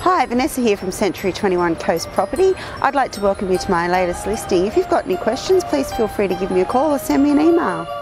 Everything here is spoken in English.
Hi, Vanessa here from Century 21 Coast Property. I'd like to welcome you to my latest listing. If you've got any questions, please feel free to give me a call or send me an email.